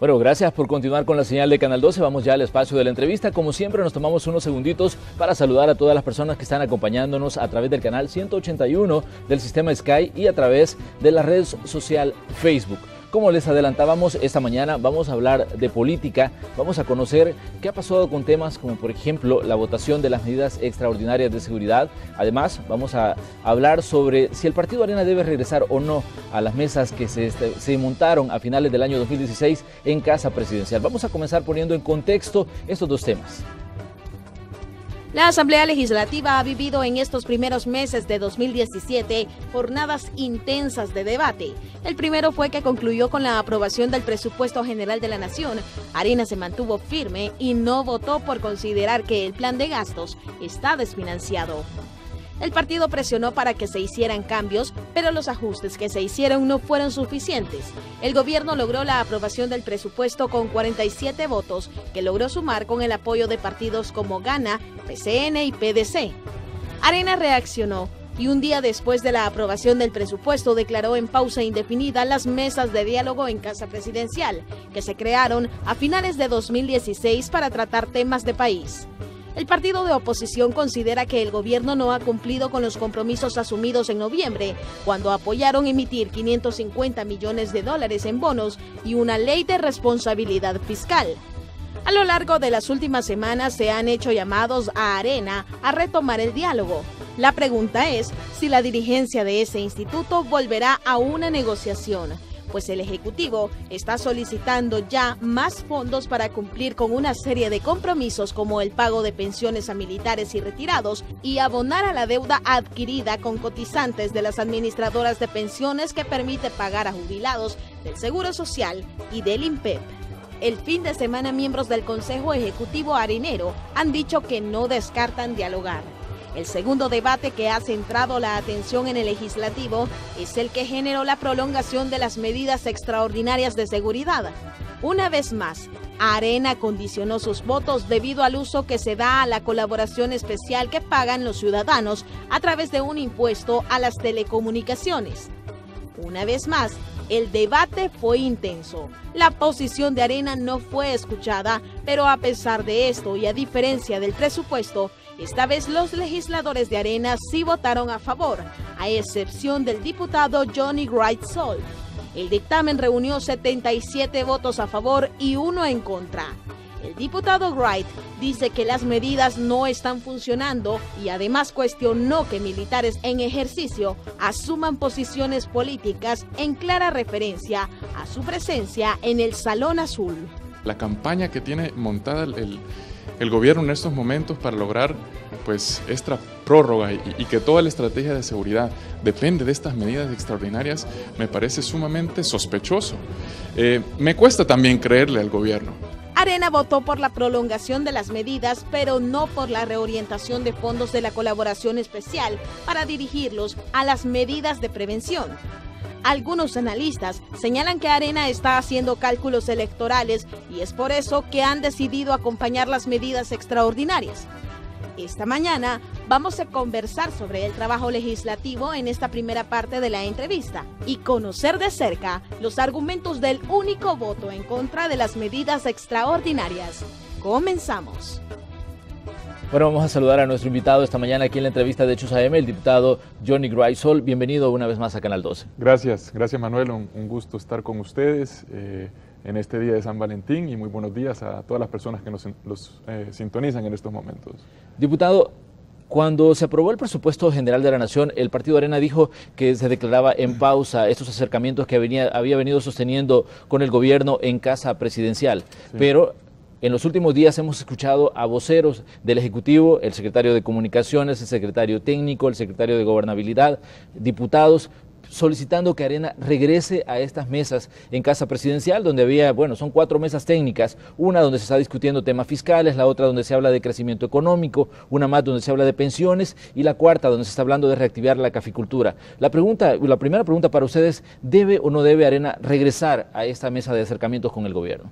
Bueno, gracias por continuar con la señal de Canal 12. Vamos ya al espacio de la entrevista. Como siempre, nos tomamos unos segunditos para saludar a todas las personas que están acompañándonos a través del canal 181 del sistema Sky y a través de la red social Facebook. Como les adelantábamos esta mañana, vamos a hablar de política, vamos a conocer qué ha pasado con temas como por ejemplo la votación de las medidas extraordinarias de seguridad. Además, vamos a hablar sobre si el partido Arena debe regresar o no a las mesas que se, este, montaron a finales del año 2016 en Casa Presidencial. Vamos a comenzar poniendo en contexto estos dos temas. La Asamblea Legislativa ha vivido en estos primeros meses de 2017 jornadas intensas de debate. El primero fue que concluyó con la aprobación del presupuesto general de la Nación. Arena se mantuvo firme y no votó por considerar que el plan de gastos está desfinanciado. El partido presionó para que se hicieran cambios, pero los ajustes que se hicieron no fueron suficientes. El gobierno logró la aprobación del presupuesto con 47 votos, que logró sumar con el apoyo de partidos como Gana, PCN y PDC. Arena reaccionó y un día después de la aprobación del presupuesto declaró en pausa indefinida las mesas de diálogo en Casa Presidencial, que se crearon a finales de 2016 para tratar temas de país. El partido de oposición considera que el gobierno no ha cumplido con los compromisos asumidos en noviembre, cuando apoyaron emitir 550 millones de dólares en bonos y una ley de responsabilidad fiscal. A lo largo de las últimas semanas se han hecho llamados a Arena a retomar el diálogo. La pregunta es si la dirigencia de ese instituto volverá a una negociación pues el Ejecutivo está solicitando ya más fondos para cumplir con una serie de compromisos como el pago de pensiones a militares y retirados y abonar a la deuda adquirida con cotizantes de las administradoras de pensiones que permite pagar a jubilados del Seguro Social y del INPEP. El fin de semana miembros del Consejo Ejecutivo Arenero han dicho que no descartan dialogar. El segundo debate que ha centrado la atención en el legislativo es el que generó la prolongación de las medidas extraordinarias de seguridad. Una vez más, Arena condicionó sus votos debido al uso que se da a la colaboración especial que pagan los ciudadanos a través de un impuesto a las telecomunicaciones. Una vez más, el debate fue intenso. La posición de Arena no fue escuchada, pero a pesar de esto y a diferencia del presupuesto, esta vez los legisladores de Arena sí votaron a favor, a excepción del diputado Johnny Wright Sol. El dictamen reunió 77 votos a favor y uno en contra. El diputado Wright dice que las medidas no están funcionando y además cuestionó que militares en ejercicio asuman posiciones políticas en clara referencia a su presencia en el Salón Azul. La campaña que tiene montada el, el gobierno en estos momentos para lograr pues esta prórroga y, que toda la estrategia de seguridad depende de estas medidas extraordinarias me parece sumamente sospechoso. Eh, me cuesta también creerle al gobierno. Arena votó por la prolongación de las medidas, pero no por la reorientación de fondos de la colaboración especial para dirigirlos a las medidas de prevención. Algunos analistas señalan que Arena está haciendo cálculos electorales y es por eso que han decidido acompañar las medidas extraordinarias. Esta mañana vamos a conversar sobre el trabajo legislativo en esta primera parte de la entrevista y conocer de cerca los argumentos del único voto en contra de las medidas extraordinarias. Comenzamos. Bueno, vamos a saludar a nuestro invitado esta mañana aquí en la entrevista de Hechos AM, el diputado Johnny Greisol. Bienvenido una vez más a Canal 12. Gracias, gracias Manuel, un, gusto estar con ustedes eh, en este día de San Valentín y muy buenos días a todas las personas que nos los, eh, sintonizan en estos momentos. Diputado, cuando se aprobó el presupuesto general de la Nación, el Partido Arena dijo que se declaraba en pausa estos acercamientos que había venido sosteniendo con el gobierno en casa presidencial. Pero en los últimos días hemos escuchado a voceros del Ejecutivo, el secretario de Comunicaciones, el secretario técnico, el secretario de Gobernabilidad, diputados, solicitando que Arena regrese a estas mesas en Casa Presidencial, donde había, bueno, son cuatro mesas técnicas, una donde se está discutiendo temas fiscales, la otra donde se habla de crecimiento económico, una más donde se habla de pensiones y la cuarta donde se está hablando de reactivar la caficultura. La pregunta, la primera pregunta para ustedes, ¿debe o no debe Arena regresar a esta mesa de acercamientos con el gobierno?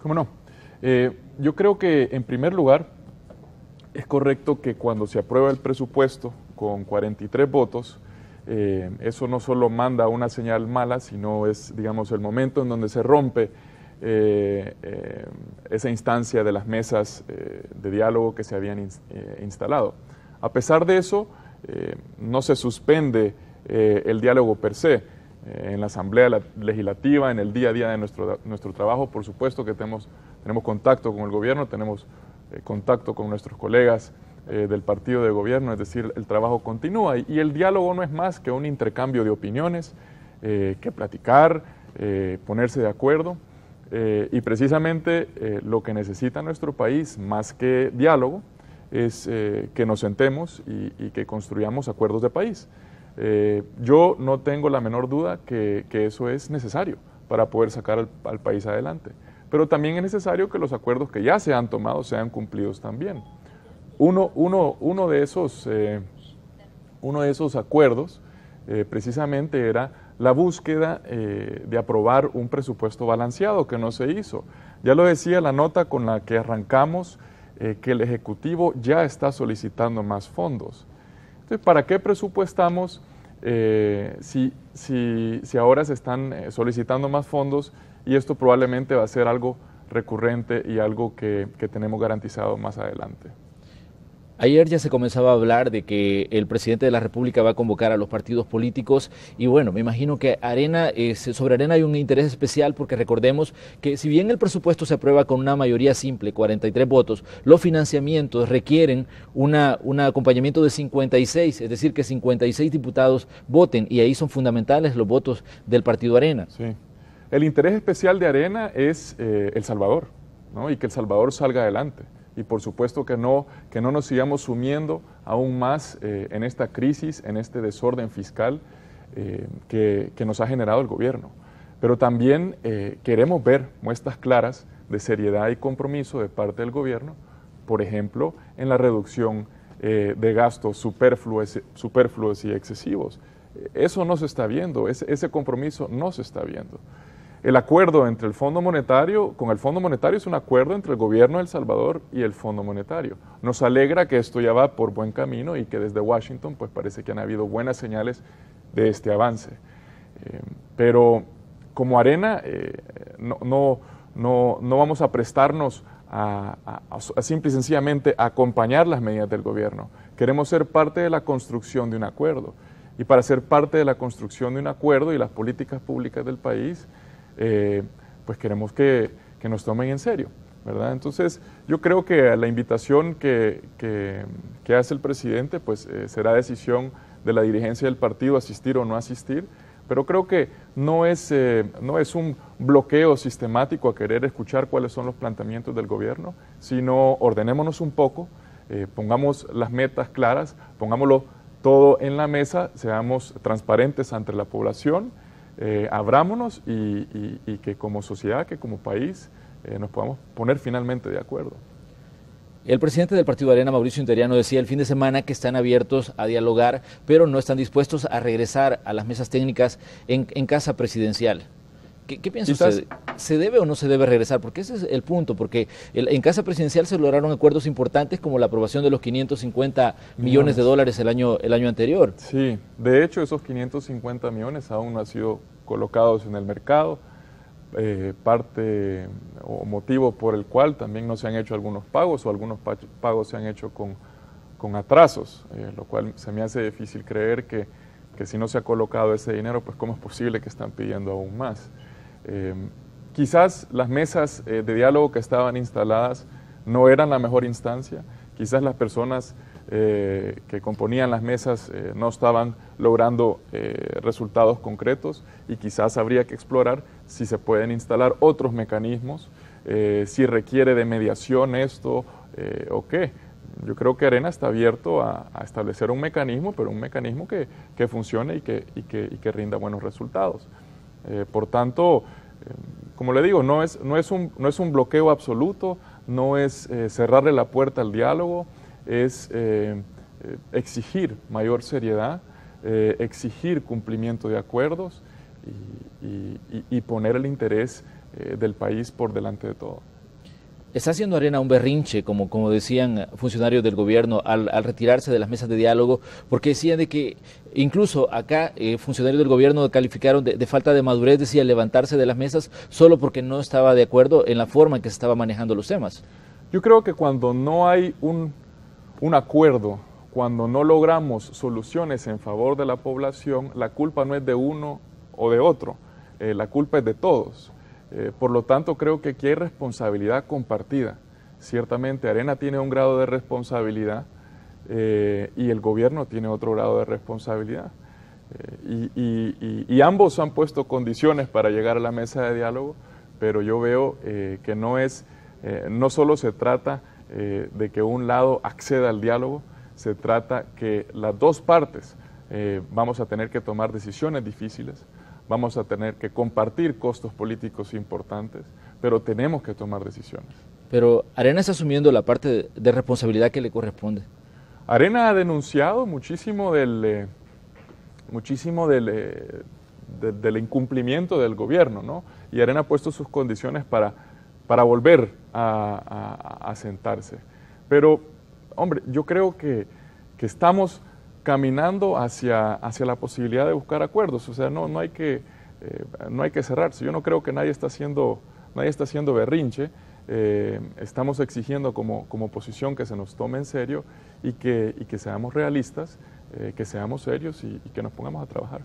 ¿Cómo no? Eh, yo creo que, en primer lugar, es correcto que cuando se aprueba el presupuesto con 43 votos, eh, eso no solo manda una señal mala, sino es, digamos, el momento en donde se rompe esa instancia de las mesas de diálogo que se habían instalado. A pesar de eso, no se suspende el diálogo per se. En la Asamblea Legislativa, en el día a día de nuestro, nuestro trabajo, por supuesto que tenemos, tenemos contacto con el gobierno, tenemos contacto con nuestros colegas eh, del partido de gobierno, es decir, el trabajo continúa y, el diálogo no es más que un intercambio de opiniones, eh, que platicar, eh, ponerse de acuerdo y precisamente lo que necesita nuestro país, más que diálogo, es que nos sentemos y, que construyamos acuerdos de país. Yo no tengo la menor duda que, eso es necesario para poder sacar al país adelante, pero también es necesario que los acuerdos que ya se han tomado sean cumplidos también. Uno, uno, uno, de, esos, eh, uno de esos acuerdos eh, precisamente era la búsqueda eh, de aprobar un presupuesto balanceado que no se hizo. Ya lo decía la nota con la que arrancamos, que el Ejecutivo ya está solicitando más fondos. Entonces, ¿para qué presupuestamos si, si, si, ahora se están solicitando más fondos y esto probablemente va a ser algo recurrente y algo que, que tenemos garantizado más adelante? Ayer ya se comenzaba a hablar de que el presidente de la República va a convocar a los partidos políticos y bueno, me imagino que Arena, sobre Arena hay un interés especial porque recordemos que si bien el presupuesto se aprueba con una mayoría simple, 43 votos, los financiamientos requieren una, un acompañamiento de 56, es decir, que 56 diputados voten y ahí son fundamentales los votos del partido Arena. Sí. El interés especial de Arena es eh, El Salvador ¿no? y que El Salvador salga adelante y por supuesto que no, que no nos sigamos sumiendo aún más eh, en esta crisis, en este desorden fiscal eh, que, nos ha generado el gobierno. Pero también eh, queremos ver muestras claras de seriedad y compromiso de parte del gobierno, por ejemplo, en la reducción de gastos superfluos, superfluos y excesivos. Eso no se está viendo, ese compromiso no se está viendo. El acuerdo entre el Fondo Monetario, con el Fondo Monetario es un acuerdo entre el gobierno de El Salvador y el Fondo Monetario. Nos alegra que esto ya va por buen camino y que desde Washington pues parece que han habido buenas señales de este avance. Eh, pero como arena eh, no, no, no, vamos a prestarnos a, a, simple y sencillamente acompañar las medidas del gobierno. Queremos ser parte de la construcción de un acuerdo. Y para ser parte de la construcción de un acuerdo y las políticas públicas del país, eh, pues queremos que, nos tomen en serio, ¿verdad? Entonces, yo creo que la invitación que, hace el presidente, pues eh, será decisión de la dirigencia del partido asistir o no asistir, pero creo que no es, eh, no es un bloqueo sistemático a querer escuchar cuáles son los planteamientos del gobierno, sino ordenémonos un poco, pongamos las metas claras, pongámoslo todo en la mesa, seamos transparentes ante la población eh, abrámonos y, que como sociedad, que como país eh, nos podamos poner finalmente de acuerdo. El presidente del Partido Arena, Mauricio Interiano, decía el fin de semana que están abiertos a dialogar, pero no están dispuestos a regresar a las mesas técnicas en, casa presidencial. ¿Qué, piensa usted? ¿Se debe o no se debe regresar? Porque ese es el punto, porque en casa presidencial se lograron acuerdos importantes como la aprobación de los 550 millones de dólares el año, el año anterior. Sí, de hecho esos 550 millones aún no han sido colocados en el mercado, eh, parte o motivo por el cual también no se han hecho algunos pagos o algunos pagos se han hecho con, con atrasos, eh, lo cual se me hace difícil creer que, que, si no se ha colocado ese dinero, pues cómo es posible que están pidiendo aún más. Eh, quizás las mesas de diálogo que estaban instaladas no eran la mejor instancia, quizás las personas eh, que componían las mesas eh, no estaban logrando eh, resultados concretos y quizás habría que explorar si se pueden instalar otros mecanismos, si requiere de mediación esto o qué. Yo creo que Arena está abierto a, establecer un mecanismo, pero un mecanismo que, funcione y que, rinda buenos resultados. Por tanto, como le digo, no es, no, es un, no es un bloqueo absoluto, no es cerrarle la puerta al diálogo, es eh, eh, exigir mayor seriedad, eh, exigir cumplimiento de acuerdos y, poner el interés del país por delante de todo. Está haciendo Arena un berrinche, como, como decían funcionarios del gobierno, al, retirarse de las mesas de diálogo, porque decían de que incluso acá eh, funcionarios del gobierno calificaron de, falta de madurez, decía levantarse de las mesas solo porque no estaba de acuerdo en la forma en que se estaba manejando los temas. Yo creo que cuando no hay un, un acuerdo, cuando no logramos soluciones en favor de la población, la culpa no es de uno o de otro, eh, la culpa es de todos. Eh, por lo tanto, creo que aquí hay responsabilidad compartida. Ciertamente, Arena tiene un grado de responsabilidad eh, y el gobierno tiene otro grado de responsabilidad. Eh, y, ambos han puesto condiciones para llegar a la mesa de diálogo, pero yo veo que no es, no solo se trata de que un lado acceda al diálogo, se trata que las dos partes vamos a tener que tomar decisiones difíciles, vamos a tener que compartir costos políticos importantes, pero tenemos que tomar decisiones. Pero Arena está asumiendo la parte de, responsabilidad que le corresponde. Arena ha denunciado muchísimo del, eh, muchísimo del, eh, del incumplimiento del gobierno, ¿no? Y Arena ha puesto sus condiciones para, para volver a, a, a sentarse. Pero, hombre, yo creo que, que estamos caminando hacia, hacia la posibilidad de buscar acuerdos. O sea, no, no, hay que, eh, no hay que cerrarse. Yo no creo que nadie está haciendo, nadie está haciendo berrinche. Eh, estamos exigiendo como, como oposición que se nos tome en serio y que, y que seamos realistas, eh, que seamos serios y, que nos pongamos a trabajar.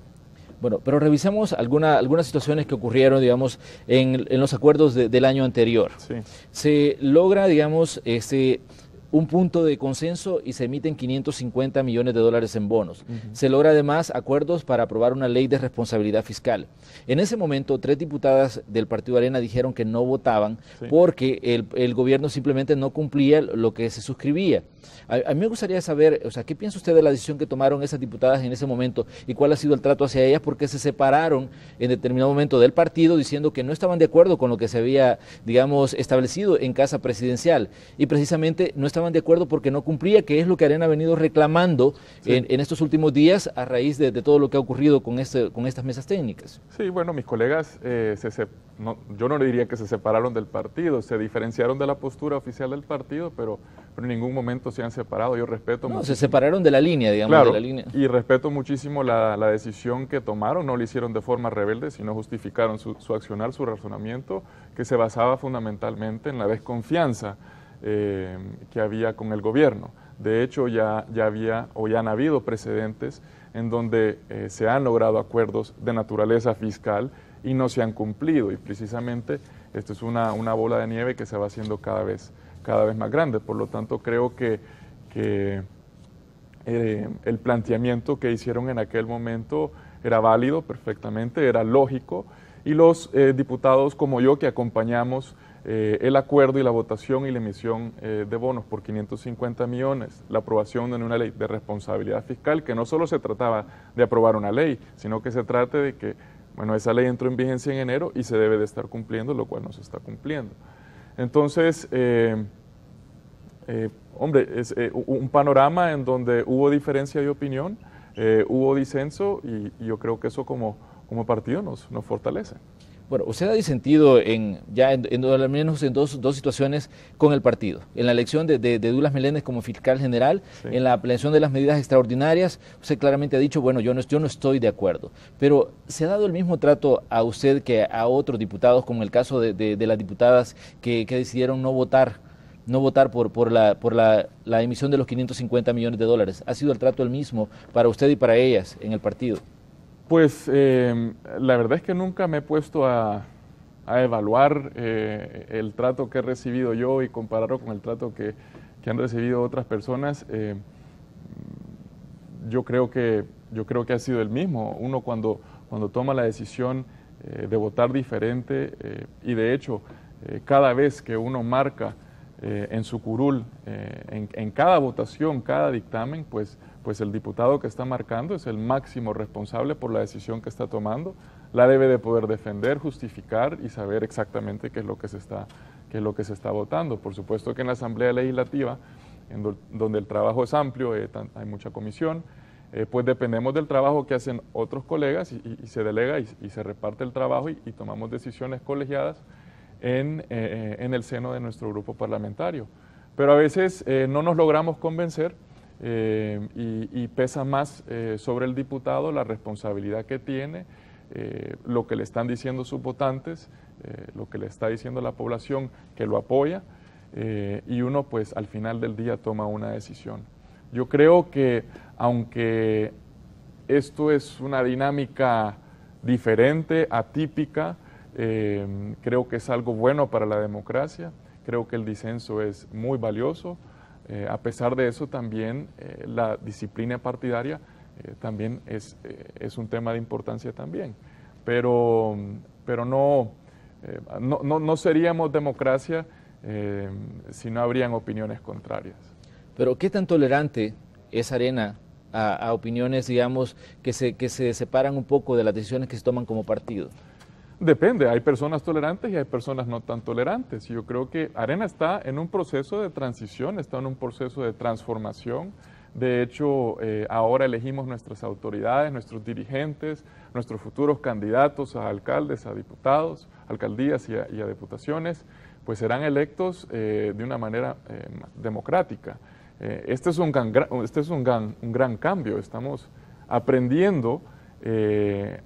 Bueno, pero revisemos alguna, algunas situaciones que ocurrieron, digamos, en, en los acuerdos del año anterior. Sí. Se logra, digamos, este, un punto de consenso y se emiten 550 millones de dólares en bonos. Se logra además acuerdos para aprobar una ley de responsabilidad fiscal. En ese momento, tres diputadas del Partido Arena dijeron que no votaban porque el, el, gobierno simplemente no cumplía lo que se suscribía. A, mí me gustaría saber, o sea, ¿qué piensa usted de la decisión que tomaron esas diputadas en ese momento y cuál ha sido el trato hacia ellas? Porque se separaron en determinado momento del partido diciendo que no estaban de acuerdo con lo que se había, digamos, establecido en casa presidencial y precisamente no estaban de acuerdo porque no cumplía, que es lo que Arena ha venido reclamando en, estos últimos días a raíz de, todo lo que ha ocurrido con, este, con estas mesas técnicas. Sí, bueno, mis colegas, eh, yo no le diría que se separaron del partido, se diferenciaron de la postura oficial del partido, pero, pero en ningún momento se han separado. Yo respeto. No, se separaron de la línea, digamos. de la línea. Y respeto muchísimo la, decisión que tomaron. No lo hicieron de forma rebelde, sino justificaron su, su accionar, su razonamiento, que se basaba fundamentalmente en la desconfianza eh, que había con el gobierno. De hecho, ya, ya había o ya han habido precedentes en donde eh, se han logrado acuerdos de naturaleza fiscal y no se han cumplido. Y precisamente esto es una, una bola de nieve que se va haciendo cada vez, cada vez más grande. Por lo tanto, creo que, eh, el planteamiento que hicieron en aquel momento era válido perfectamente, era lógico, y los diputados como yo que acompañamos eh, el acuerdo y la votación y la emisión eh, de bonos por 550 millones, la aprobación de una ley de responsabilidad fiscal, que no solo se trataba de aprobar una ley, sino que se trate de que, bueno, esa ley entró en vigencia en enero y se debe de estar cumpliendo, lo cual no se está cumpliendo. Entonces, eh, hombre, es un panorama en donde hubo diferencia de opinión, hubo disenso y, yo creo que eso como, como partido nos, nos fortalece. Bueno, usted ha disentido en, ya en, al menos en dos, dos, situaciones con el partido. En la elección de, de, Dulas Meléndez como fiscal general, en la aplicación de las medidas extraordinarias, usted claramente ha dicho, bueno, yo no, yo no estoy de acuerdo. Pero ¿se ha dado el mismo trato a usted que a otros diputados, como el caso de, de las diputadas que, que, decidieron no votar no votar por, por, la, por la, la emisión de los 550 millones de dólares? ¿Ha sido el trato el mismo para usted y para ellas en el partido? Pues em, la verdad es que nunca me he puesto a, evaluar eh, el trato que he recibido yo y compararlo con el trato que, han recibido otras personas. Em, yo, creo que, yo creo que ha sido el mismo. Uno cuando, cuando toma la decisión eh, de votar diferente eh, y de hecho cada vez que uno marca en su curul, en, en cada votación, cada dictamen, pues pues el diputado que está marcando es el máximo responsable por la decisión que está tomando, la debe de poder defender, justificar y saber exactamente qué es lo que se está, qué es lo que se está votando. Por supuesto que en la Asamblea Legislativa, en donde el trabajo es amplio, eh, hay mucha comisión, eh, pues dependemos del trabajo que hacen otros colegas y, se delega y, se reparte el trabajo y, tomamos decisiones colegiadas en, el seno de nuestro grupo parlamentario. Pero a veces no nos logramos convencer y, y, pesa más sobre el diputado la responsabilidad que tiene, lo que le están diciendo sus votantes, lo que le está diciendo la población que lo apoya, y uno pues al final del día toma una decisión. Yo creo que aunque esto es una dinámica diferente, atípica, eh, creo que es algo bueno para la democracia, creo que el disenso es muy valioso. Eh, a pesar de eso, también eh, la disciplina partidaria también es, es, un tema de importancia también. Pero, pero no, no, no, seríamos democracia si no habrían opiniones contrarias. Pero ¿qué tan tolerante es Arena a, opiniones, digamos, que se, que se separan un poco de las decisiones que se toman como partido? Depende, hay personas tolerantes y hay personas no tan tolerantes. Yo creo que Arena está en un proceso de transición, está en un proceso de transformación. De hecho, eh, ahora elegimos nuestras autoridades, nuestros dirigentes, nuestros futuros candidatos a alcaldes, a diputados, alcaldías y a, diputaciones, pues serán electos eh, de una manera eh, democrática. Este es, un este es un, gran, un gran cambio, estamos aprendiendo eh,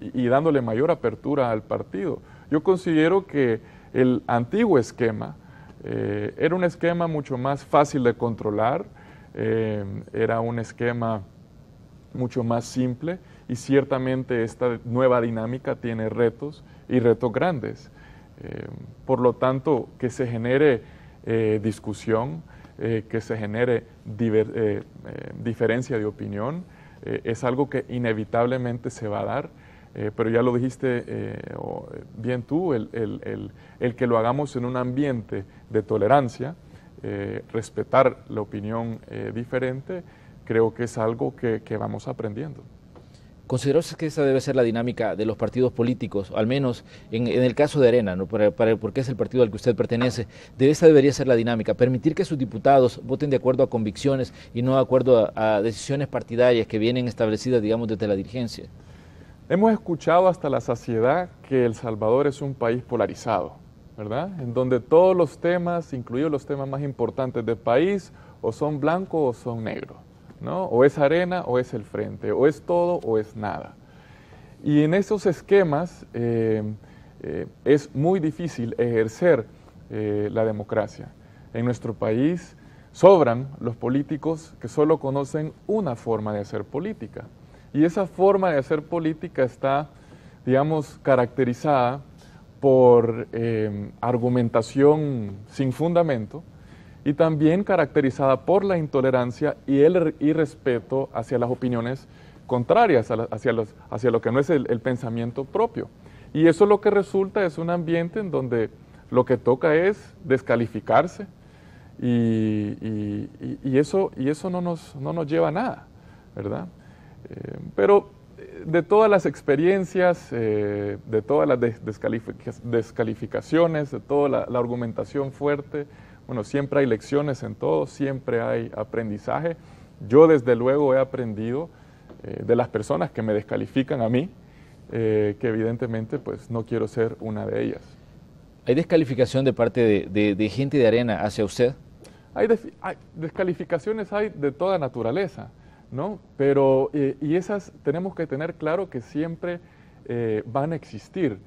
y dándole mayor apertura al partido. Yo considero que el antiguo esquema eh, era un esquema mucho más fácil de controlar, era un esquema mucho más simple y ciertamente esta nueva dinámica tiene retos y retos grandes. por lo tanto, que se genere discusión, eh, que se genere eh, eh, diferencia de opinión, es algo que inevitablemente se va a dar, pero ya lo dijiste bien tú, el, que lo hagamos en un ambiente de tolerancia, respetar la opinión diferente, creo que es algo que vamos aprendiendo. ¿Consideró que esa debe ser la dinámica de los partidos políticos, al menos en, el caso de Arena, porque es el partido al que usted pertenece? De esa debería ser la dinámica, permitir que sus diputados voten de acuerdo a convicciones y no de acuerdo a, decisiones partidarias que vienen establecidas, digamos, desde la dirigencia. Hemos escuchado hasta la saciedad que El Salvador es un país polarizado, ¿verdad? En donde todos los temas, incluidos los temas más importantes del país, o son blancos o son negros. O es arena o es el frente, o es todo o es nada. Y en esos esquemas eh, eh, es muy difícil ejercer eh, la democracia. En nuestro país sobran los políticos que solo conocen una forma de hacer política. Y esa forma de hacer política está, digamos, caracterizada por argumentación sin fundamento, y también caracterizada por la intolerancia y el irrespeto hacia las opiniones contrarias, hacia, los, hacia lo que no es el, pensamiento propio. Y eso lo que resulta es un ambiente en donde lo que toca es descalificarse y, eso, y eso no, nos, no nos lleva a nada, ¿verdad? Eh, pero eh, de todas las experiencias, eh, de todas las descalificaciones, de toda la argumentación fuerte, bueno, siempre hay lecciones en todo, siempre hay aprendizaje. Yo desde luego he aprendido eh, de las personas que me descalifican a mí, eh, que evidentemente pues no quiero ser una de ellas. ¿Hay descalificación de parte de, gente de arena hacia usted? Hay, descalificaciones hay de toda naturaleza, ¿no? Pero, eh, y esas tenemos que tener claro que siempre van a existir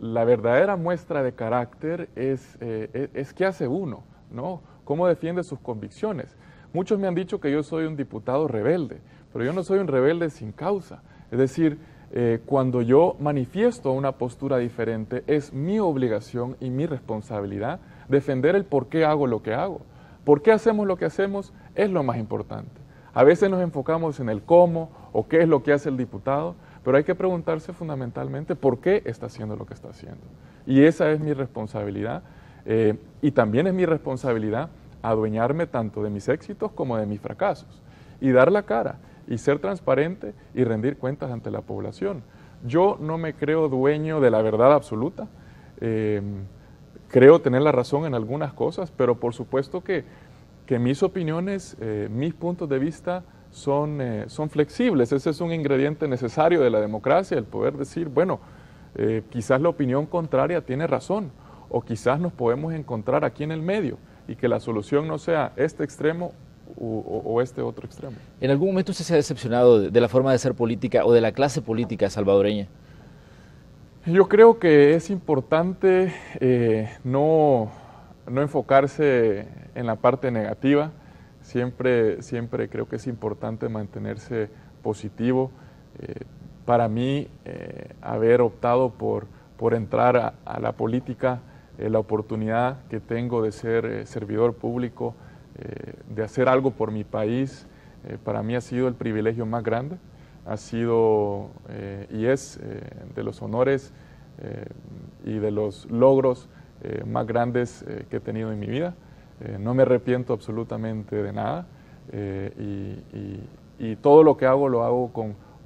la verdadera muestra de carácter es, eh, es, qué hace uno, ¿no? Cómo defiende sus convicciones. Muchos me han dicho que yo soy un diputado rebelde, pero yo no soy un rebelde sin causa. Es decir, eh, cuando yo manifiesto una postura diferente, es mi obligación y mi responsabilidad defender el por qué hago lo que hago. ¿Por qué hacemos lo que hacemos? Es lo más importante. A veces nos enfocamos en el cómo o qué es lo que hace el diputado, pero hay que preguntarse fundamentalmente por qué está haciendo lo que está haciendo. Y esa es mi responsabilidad. Eh, y también es mi responsabilidad adueñarme tanto de mis éxitos como de mis fracasos. Y dar la cara, y ser transparente y rendir cuentas ante la población. Yo no me creo dueño de la verdad absoluta. Eh, creo tener la razón en algunas cosas, pero por supuesto que, mis opiniones, eh, mis puntos de vista son, eh, son flexibles. Ese es un ingrediente necesario de la democracia, el poder decir, bueno, eh, quizás la opinión contraria tiene razón o quizás nos podemos encontrar aquí en el medio y que la solución no sea este extremo o, este otro extremo. ¿En algún momento usted se ha decepcionado de, la forma de ser política o de la clase política salvadoreña? Yo creo que es importante eh, no, no, enfocarse en la parte negativa. Siempre, siempre creo que es importante mantenerse positivo. Eh, para mí, eh, haber optado por, por entrar a la política eh, la oportunidad que tengo de ser servidor público, de hacer algo por mi país, para mí ha sido el privilegio más grande, ha sido y es de los honores y de los logros más grandes que he tenido en mi vida. No me arrepiento absolutamente de nada y, todo lo que hago lo hago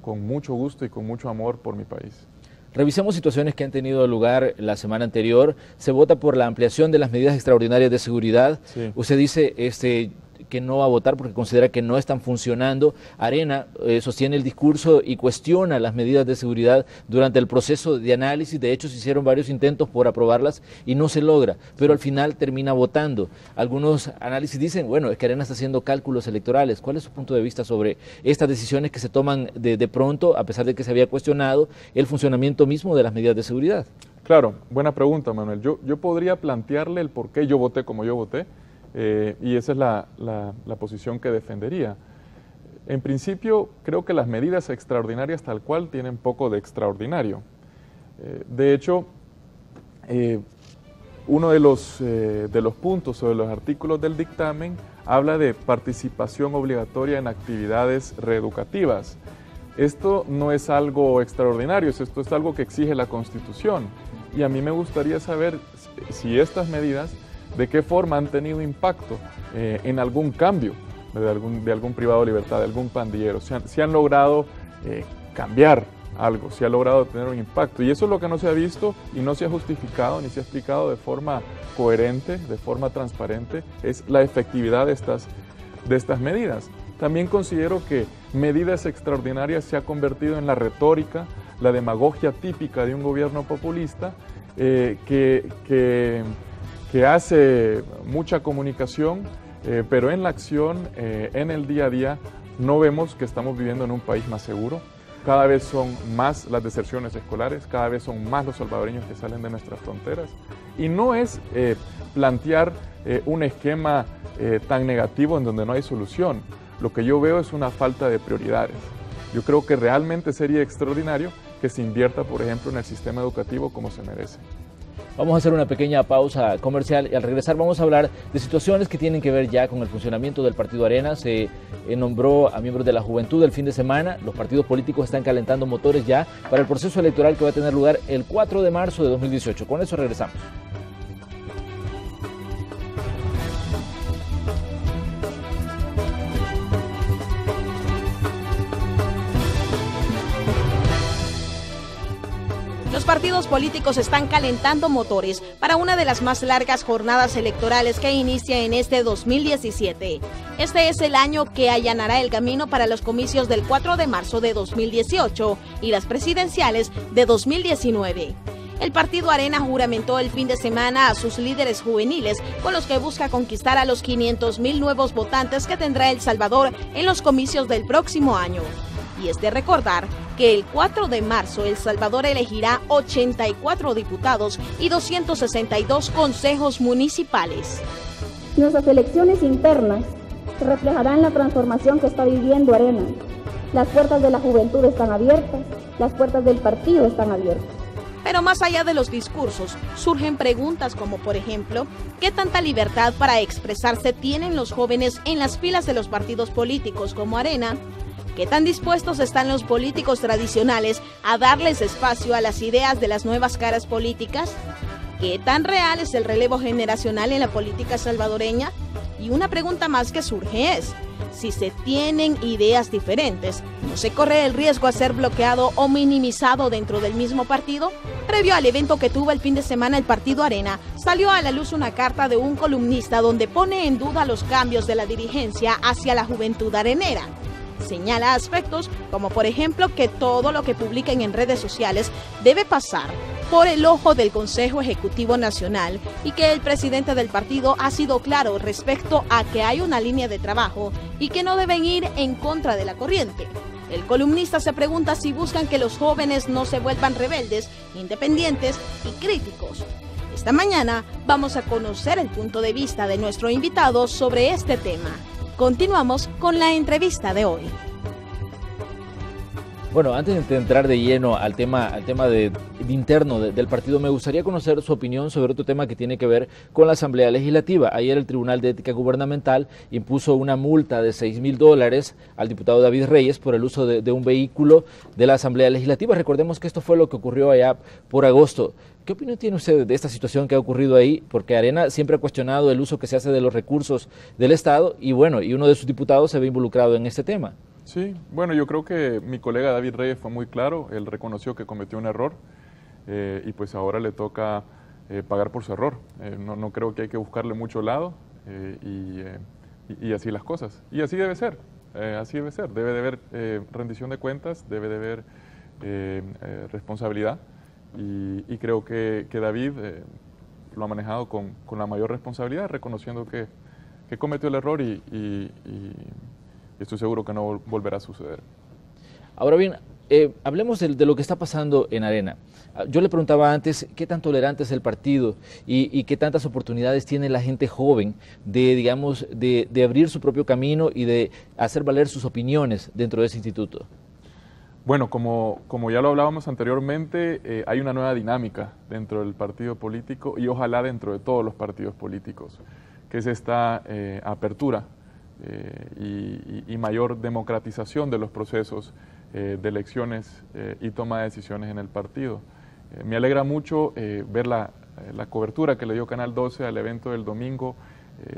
con mucho gusto y con mucho amor por mi país. Revisemos situaciones que han tenido lugar la semana anterior. Se vota por la ampliación de las medidas extraordinarias de seguridad. Usted dice, este, que no va a votar porque considera que no están funcionando. Arena eh, sostiene el discurso y cuestiona las medidas de seguridad durante el proceso de análisis. De hecho, se hicieron varios intentos por aprobarlas y no se logra, pero al final termina votando. Algunos análisis dicen, bueno, es que Arena está haciendo cálculos electorales. ¿Cuál es su punto de vista sobre estas decisiones que se toman de, de pronto, a pesar de que se había cuestionado el funcionamiento mismo de las medidas de seguridad? Claro, buena pregunta, Manuel. Yo, yo podría plantearle el por qué yo voté como yo voté eh, y esa es la, posición que defendería. En principio, creo que las medidas extraordinarias tal cual tienen poco de extraordinario. Eh, de hecho, eh, uno de los, de los puntos o de los artículos del dictamen habla de participación obligatoria en actividades reeducativas. Esto no es algo extraordinario, esto es algo que exige la Constitución. Y a mí me gustaría saber si estas medidas de qué forma han tenido impacto eh, en algún cambio de algún, de algún privado de libertad, de algún pandillero, si han, han logrado eh, cambiar algo, si ha logrado tener un impacto. Y eso es lo que no se ha visto y no se ha justificado ni se ha explicado de forma coherente, de forma transparente, es la efectividad de estas, de estas medidas. También considero que medidas extraordinarias se ha convertido en la retórica, la demagogia típica de un gobierno populista eh, que, que que hace mucha comunicación, eh, pero en la acción, eh, en el día a día, no vemos que estamos viviendo en un país más seguro. Cada vez son más las deserciones escolares, cada vez son más los salvadoreños que salen de nuestras fronteras. Y no es eh, plantear un esquema tan negativo en donde no hay solución. Lo que yo veo es una falta de prioridades. Yo creo que realmente sería extraordinario que se invierta, por ejemplo, en el sistema educativo como se merece. Vamos a hacer una pequeña pausa comercial y al regresar vamos a hablar de situaciones que tienen que ver ya con el funcionamiento del Partido Arena. Se eh, nombró a miembros de la juventud el fin de semana. Los partidos políticos están calentando motores ya para el proceso electoral que va a tener lugar el 4 de marzo de 2018. Con eso regresamos. Partidos políticos están calentando motores para una de las más largas jornadas electorales que inicia en este 2017. Este es el año que allanará el camino para los comicios del 4 de marzo de 2018 y las presidenciales de 2019. El partido Arena juramentó el fin de semana a sus líderes juveniles, con los que busca conquistar a los 500 mil nuevos votantes que tendrá El Salvador en los comicios del próximo año. Y es de recordar que el 4 de marzo El Salvador elegirá 84 diputados y 262 consejos municipales. Nuestras elecciones internas reflejarán la transformación que está viviendo Arena. Las puertas de la juventud están abiertas, las puertas del partido están abiertas. Pero más allá de los discursos, surgen preguntas como, por ejemplo, ¿qué tanta libertad para expresarse tienen los jóvenes en las filas de los partidos políticos como Arena ¿Qué tan dispuestos están los políticos tradicionales a darles espacio a las ideas de las nuevas caras políticas? ¿Qué tan real es el relevo generacional en la política salvadoreña? Y una pregunta más que surge es, si se tienen ideas diferentes, ¿no se corre el riesgo a ser bloqueado o minimizado dentro del mismo partido? Previo al evento que tuvo el fin de semana el Partido Arena, salió a la luz una carta de un columnista donde pone en duda los cambios de la dirigencia hacia la juventud arenera. Señala aspectos como por ejemplo que todo lo que publiquen en redes sociales debe pasar por el ojo del Consejo Ejecutivo Nacional y que el presidente del partido ha sido claro respecto a que hay una línea de trabajo y que no deben ir en contra de la corriente. El columnista se pregunta si buscan que los jóvenes no se vuelvan rebeldes, independientes y críticos. Esta mañana vamos a conocer el punto de vista de nuestro invitado sobre este tema. Continuamos con la entrevista de hoy. Bueno, antes de entrar de lleno al tema, al tema de, interno del partido, me gustaría conocer su opinión sobre otro tema que tiene que ver con la Asamblea Legislativa. Ayer el Tribunal de Ética Gubernamental impuso una multa de 6 mil dólares al diputado David Reyes por el uso de, de un vehículo de la Asamblea Legislativa. Recordemos que esto fue lo que ocurrió allá por agosto. ¿Qué opinión tiene usted de esta situación que ha ocurrido ahí? Porque Arena siempre ha cuestionado el uso que se hace de los recursos del Estado y bueno, y uno de sus diputados se ve involucrado en este tema. Sí, bueno, yo creo que mi colega David Reyes fue muy claro, él reconoció que cometió un error eh, y pues ahora le toca eh, pagar por su error. Eh, no, no, creo que hay que buscarle mucho lado y, y, así las cosas. Y así debe ser, así debe ser. Debe de haber rendición de cuentas, debe de haber responsabilidad y, creo que, David lo ha manejado con, la mayor responsabilidad, reconociendo que, que cometió el error y estoy seguro que no volverá a suceder. Ahora bien, eh, hablemos de, lo que está pasando en Arena. Ah, yo le preguntaba antes qué tan tolerante es el partido y, qué tantas oportunidades tiene la gente joven de, digamos, de, abrir su propio camino y de hacer valer sus opiniones dentro de ese instituto. Bueno, como, como ya lo hablábamos anteriormente, eh, hay una nueva dinámica dentro del partido político y ojalá dentro de todos los partidos políticos, que es esta eh, apertura eh, y, mayor democratización de los procesos de elecciones y toma de decisiones en el partido. me alegra mucho ver la, la, cobertura que le dio Canal 12 al evento del domingo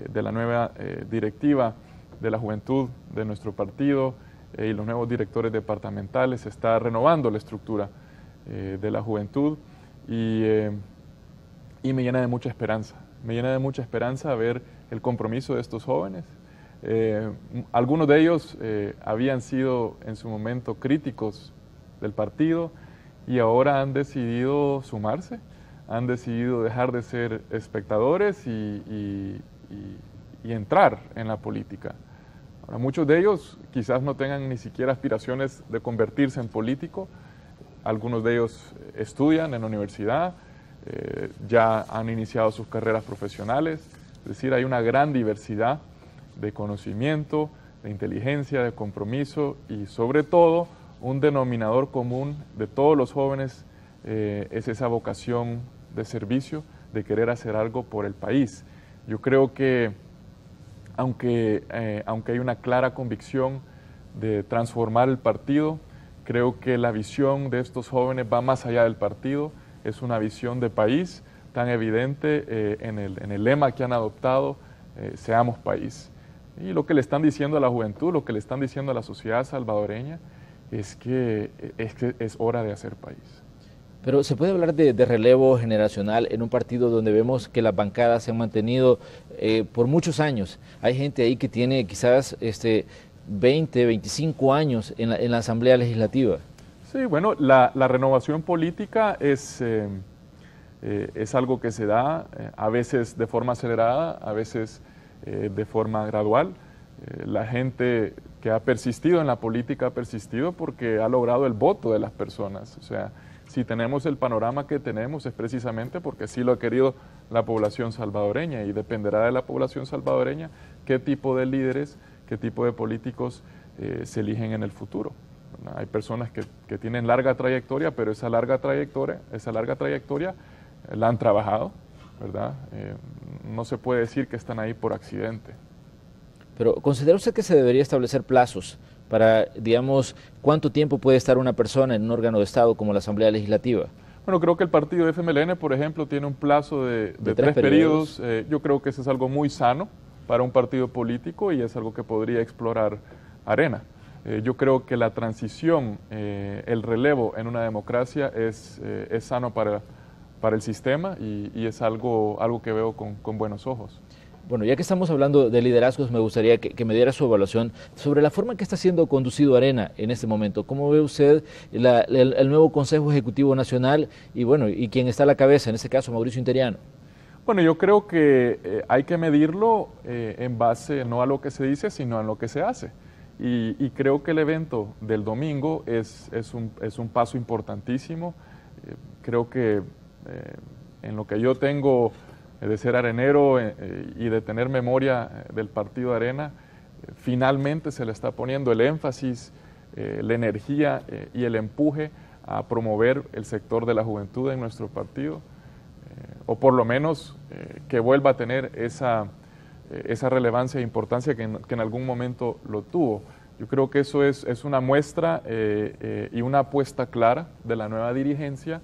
de la nueva directiva de la juventud de nuestro partido y los nuevos directores departamentales. Se está renovando la estructura de la juventud y, y me llena de mucha esperanza. Me llena de mucha esperanza ver el compromiso de estos jóvenes, eh, algunos de ellos eh, habían sido en su momento críticos del partido y ahora han decidido sumarse, han decidido dejar de ser espectadores y, entrar en la política. Muchos de ellos quizás no tengan ni siquiera aspiraciones de convertirse en político, algunos de ellos estudian en la universidad, eh, ya han iniciado sus carreras profesionales, es decir, hay una gran diversidad de conocimiento, de inteligencia, de compromiso y sobre todo un denominador común de todos los jóvenes eh, es esa vocación de servicio, de querer hacer algo por el país. Yo creo que aunque, eh, aunque hay una clara convicción de transformar el partido, creo que la visión de estos jóvenes va más allá del partido, es una visión de país tan evidente eh, en, el, en, el, lema que han adoptado, Seamos País. Y lo que le están diciendo a la juventud, lo que le están diciendo a la sociedad salvadoreña, es que es, que es hora de hacer país. Pero se puede hablar de, relevo generacional en un partido donde vemos que las bancadas se han mantenido eh, por muchos años. Hay gente ahí que tiene quizás este, 20, 25 años en la, Asamblea Legislativa. Sí, bueno, la, renovación política es, eh, eh, es algo que se da a veces de forma acelerada, a veces eh, de forma gradual. Eh, la gente que ha persistido en la política ha persistido porque ha logrado el voto de las personas. O sea, si tenemos el panorama que tenemos es precisamente porque así lo ha querido la población salvadoreña y dependerá de la población salvadoreña qué tipo de líderes, qué tipo de políticos eh, se eligen en el futuro. Hay personas que, tienen larga trayectoria, pero esa larga trayectoria, esa larga trayectoria la han trabajado, ¿verdad? no se puede decir que están ahí por accidente. Pero ¿considera usted que se debería establecer plazos para, digamos, cuánto tiempo puede estar una persona en un órgano de Estado como la Asamblea Legislativa? Bueno, creo que el partido de FMLN, por ejemplo, tiene un plazo de, tres, periodos. Eh, yo creo que eso es algo muy sano para un partido político y es algo que podría explorar Arena. Eh, yo creo que la transición, eh, el relevo en una democracia es, es sano para para el sistema y, es algo, algo que veo con, buenos ojos. Bueno, ya que estamos hablando de liderazgos, me gustaría que, me diera su evaluación sobre la forma que está siendo conducido Arena en este momento. ¿Cómo ve usted el, nuevo Consejo Ejecutivo Nacional y bueno, y quién está a la cabeza, en este caso Mauricio Interiano? Bueno, yo creo que eh, hay que medirlo eh, en base no a lo que se dice, sino a lo que se hace. Y, creo que el evento del domingo es, es, un, es un, paso importantísimo. Eh, creo que en lo que yo tengo de ser arenero y de tener memoria del partido Arena, finalmente se le está poniendo el énfasis, la energía y el empuje a promover el sector de la juventud en nuestro partido o por lo menos eh, que vuelva a tener esa, eh, relevancia e importancia que en, algún momento lo tuvo. Yo creo que eso es, una muestra eh, y una apuesta clara de la nueva dirigencia.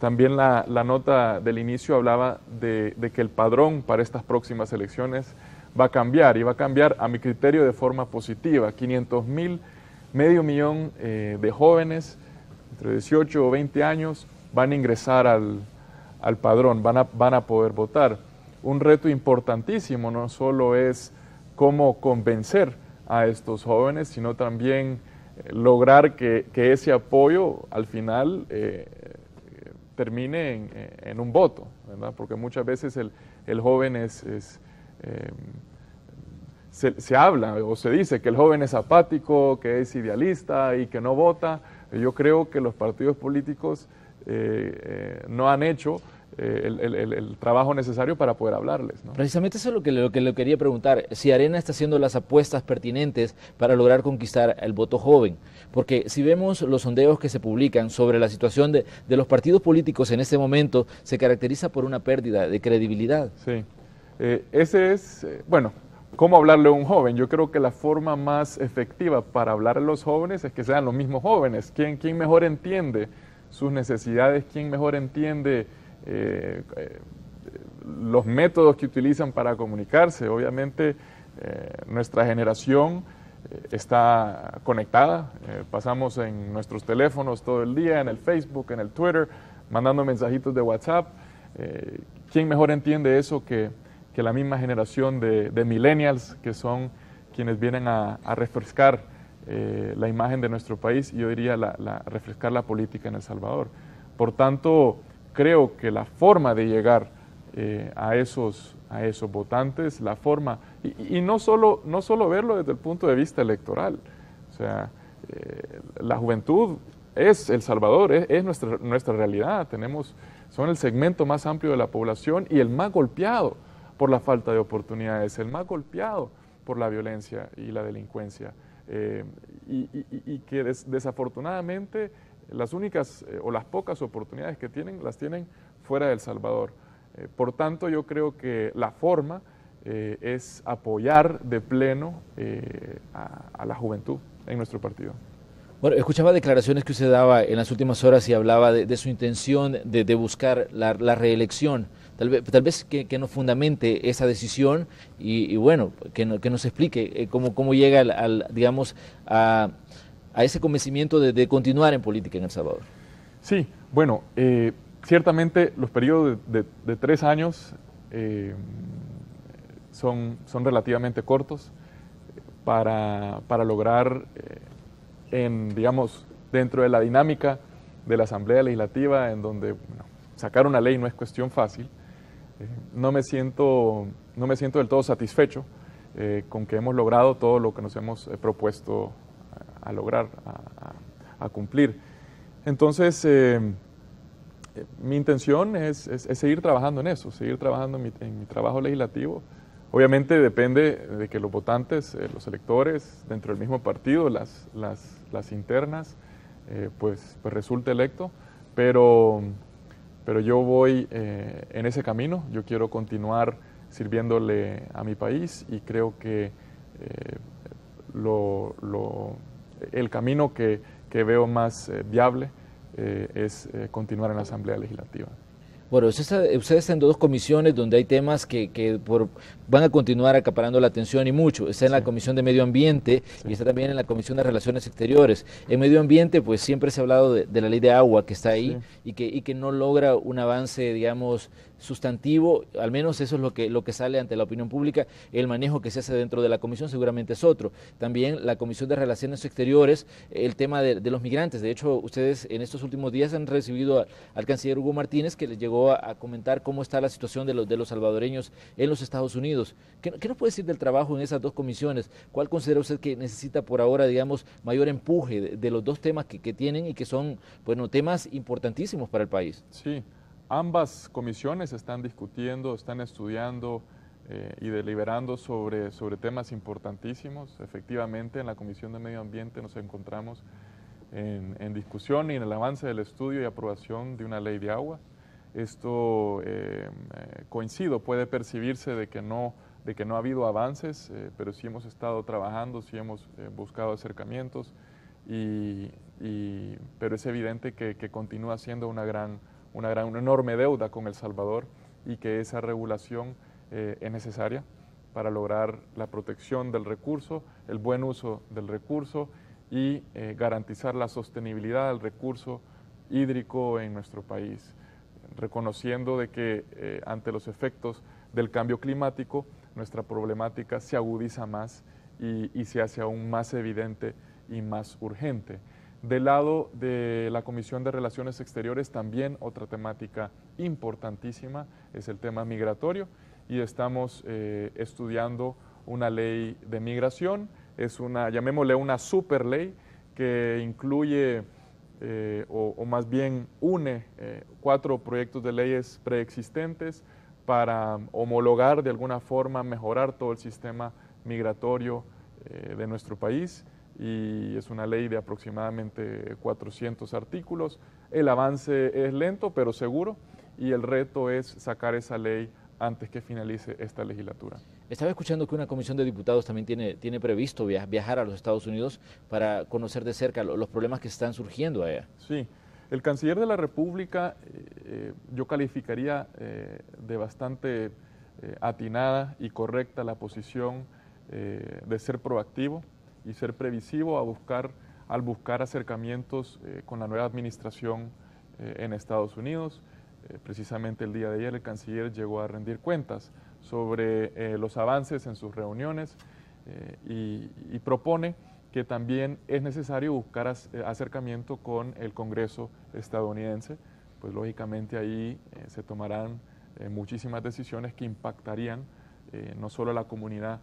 También la, nota del inicio hablaba de, que el padrón para estas próximas elecciones va a cambiar y va a cambiar a mi criterio de forma positiva. 500 mil, medio millón de jóvenes entre 18 o 20 años van a ingresar al, al padrón, van a, van a poder votar. Un reto importantísimo no solo es cómo convencer a estos jóvenes, sino también eh, lograr que, ese apoyo al final eh, termine en, un voto, ¿verdad? porque muchas veces el, joven es, em, se, habla o se dice que el joven es apático, que es idealista y que no vota. Yo creo que los partidos políticos eh, eh, no han hecho eh, el, trabajo necesario para poder hablarles. Precisamente eso es lo que, lo que le quería preguntar, si Arena está haciendo las apuestas pertinentes para lograr conquistar el voto joven, porque si vemos los sondeos que se publican sobre la situación de, los partidos políticos en este momento, se caracteriza por una pérdida de credibilidad. Sí, ese es, bueno, ¿Cómo hablarle a un joven? Yo creo que la forma más efectiva para hablar a los jóvenes es que sean los mismos jóvenes. ¿Quién, quién mejor entiende sus necesidades, quién mejor entiende eh, eh, los métodos que utilizan para comunicarse. Obviamente eh, nuestra generación está conectada, pasamos en nuestros teléfonos todo el día, en el Facebook, en el Twitter, mandando mensajitos de WhatsApp. ¿Quién mejor entiende eso que, la misma generación de, millennials que son quienes vienen a refrescar eh, la imagen de nuestro país y yo diría la, refrescar la política en El Salvador. Por tanto, creo que la forma de llegar eh, a, esos, a esos votantes, la forma, y, no, solo, no solo verlo desde el punto de vista electoral, o sea, eh, la juventud es El Salvador, es, nuestra, nuestra realidad, tenemos, son el segmento más amplio de la población y el más golpeado por la falta de oportunidades, el más golpeado por la violencia y la delincuencia. Eh, y, que desafortunadamente las únicas eh, o las pocas oportunidades que tienen las tienen fuera de El Salvador. Eh, por tanto, yo creo que la forma es apoyar de pleno a, la juventud en nuestro partido. Bueno, escuchaba declaraciones que usted daba en las últimas horas y hablaba de, su intención de, buscar la reelección tal vez, que, nos fundamente esa decisión y, bueno, que, nos explique eh, cómo, cómo llega al, digamos, a, ese convencimiento de, continuar en política en El Salvador. Sí, bueno, eh, ciertamente los periodos de, tres años eh, son, son relativamente cortos para, lograr, en, digamos, dentro de la dinámica de la Asamblea Legislativa, en donde sacar una ley no es cuestión fácil, no me siento, no me siento del todo satisfecho eh, con que hemos logrado todo lo que nos hemos eh, propuesto a, lograr, a, cumplir. Entonces, eh, mi intención es, seguir trabajando en eso, seguir trabajando en mi, trabajo legislativo. Obviamente depende de que los votantes, los electores dentro del mismo partido, las, las, internas, pues, pues resulte electo, pero pero yo voy eh, en ese camino, yo quiero continuar sirviéndole a mi país y creo que eh, el camino que, veo más eh, es continuar en la Asamblea Legislativa. Bueno, usted está, en dos comisiones donde hay temas que, van a continuar acaparando la atención y mucho. Está en la Comisión de Medio Ambiente y está también en la Comisión de Relaciones Exteriores. En Medio Ambiente, pues siempre se ha hablado de, la ley de agua que está ahí y, que, y que no logra un avance, digamos, sustantivo, al menos eso es lo que, lo que sale ante la opinión pública, el manejo que se hace dentro de la comisión seguramente es otro. También la Comisión de Relaciones Exteriores, el tema de, los migrantes. De hecho, ustedes en estos últimos días han recibido al canciller Hugo Martínez que les llegó a, comentar cómo está la situación de los, de los salvadoreños en los Estados Unidos. ¿Qué, ¿Qué, nos puede decir del trabajo en esas dos comisiones? ¿Cuál considera usted que necesita por ahora, digamos, mayor empuje de, los dos temas que, que, tienen y que son, bueno, temas importantísimos para el país? Sí, ambas comisiones están discutiendo, están estudiando eh, y deliberando sobre, sobre temas importantísimos. Efectivamente, en la Comisión de Medio Ambiente nos encontramos en, discusión y en el avance del estudio y aprobación de una ley de agua. Esto eh, eh, coincido, puede percibirse de que no, de que no ha habido avances, pero sí hemos estado trabajando, sí hemos buscado acercamientos, y, pero es evidente que continúa siendo una gran una, gran, enorme deuda con El Salvador y que esa regulación eh, es necesaria para lograr la protección del recurso, el buen uso del recurso y eh, garantizar la sostenibilidad del recurso hídrico en nuestro país, reconociendo de que eh, ante los efectos del cambio climático nuestra problemática se agudiza más y, y se hace aún más evidente y más urgente. Del lado de la Comisión de Relaciones Exteriores también otra temática importantísima es el tema migratorio. Y estamos eh, estudiando una ley de migración, es una, llamémosle una super ley que incluye eh, o, más bien une eh, cuatro proyectos de leyes preexistentes para homologar de alguna forma, mejorar todo el sistema migratorio de nuestro país y es una ley de aproximadamente 400 artículos. El avance es lento pero seguro y el reto es sacar esa ley antes que finalice esta legislatura. Estaba escuchando que una comisión de diputados también tiene, tiene previsto viajar a los Estados Unidos para conocer de cerca los problemas que están surgiendo allá. Sí, el canciller de la República eh, eh, yo calificaría eh, de bastante atinada y correcta la posición de ser proactivo, y ser previsivo a buscar, al buscar acercamientos eh, con la nueva administración eh, en Estados Unidos. Eh, precisamente el día de ayer el canciller llegó a rendir cuentas sobre los avances en sus reuniones y, propone que también es necesario buscar acercamiento con el Congreso estadounidense, pues lógicamente ahí se tomarán muchísimas decisiones que impactarían no solo a la comunidad